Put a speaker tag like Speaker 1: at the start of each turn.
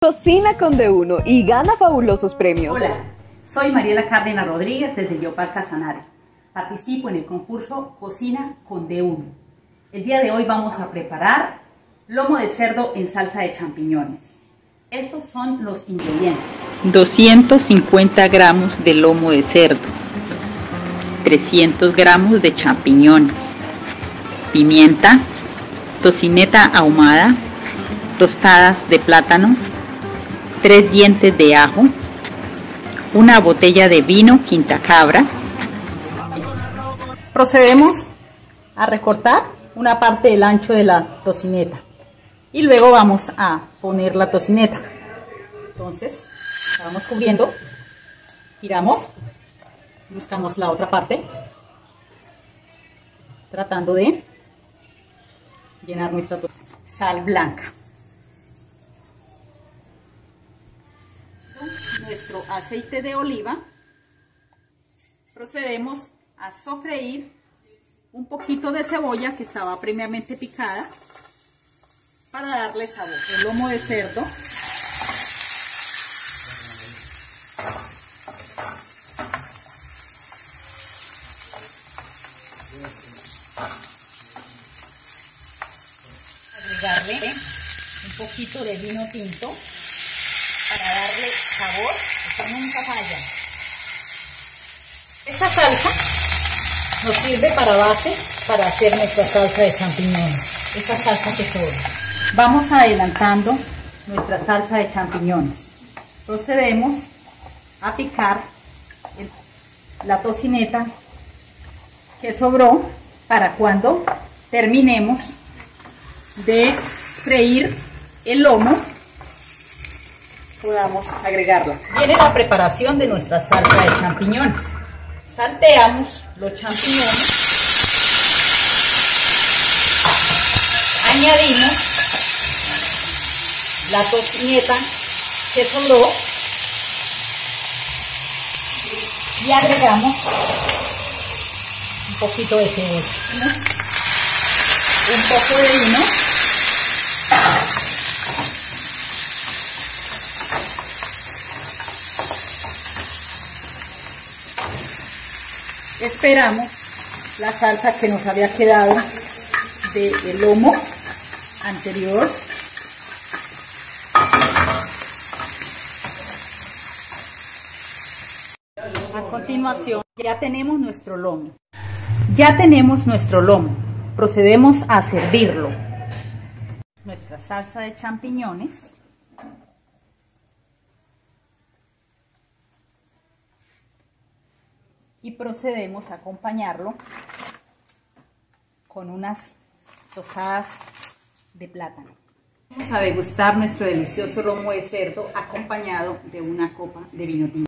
Speaker 1: Cocina con D1 y gana fabulosos premios.
Speaker 2: Hola, soy Mariela Cárdenas Rodríguez desde Yopal Casanare. Participo en el concurso Cocina con D1. El día de hoy vamos a preparar lomo de cerdo en salsa de champiñones. Estos son los ingredientes.
Speaker 3: 250 gramos de lomo de cerdo, 300 gramos de champiñones, pimienta, tocineta ahumada, tostadas de plátano, 3 dientes de ajo, una botella de vino quinta cabra.
Speaker 2: Procedemos a recortar una parte del ancho de la tocineta y luego vamos a poner la tocineta. Entonces, vamos cubriendo, giramos, buscamos la otra parte, tratando de llenar nuestra sal blanca. Nuestro aceite de oliva, procedemos a sofreír un poquito de cebolla que estaba previamente picada para darle sabor. El lomo de cerdo. Agregarle un poquito de vino tinto darle sabor, que nunca falla. Esta salsa nos sirve para base para hacer nuestra salsa de champiñones. Esta salsa que sobra. Vamos adelantando nuestra salsa de champiñones. Procedemos a picar la tocineta que sobró para cuando terminemos de freír el lomo podamos agregarla. Viene la preparación de nuestra salsa de champiñones. Salteamos los champiñones. Añadimos la tocineta que sobró y agregamos un poquito de cebolla un poco de vino esperamos la salsa que nos había quedado del lomo anterior A continuación, ya tenemos nuestro lomo. Ya tenemos nuestro lomo. Procedemos a servirlo. Nuestra salsa de champiñones. Y procedemos a acompañarlo con unas tostadas de plátano. Vamos a degustar nuestro delicioso lomo de cerdo acompañado de una copa de vino tinto.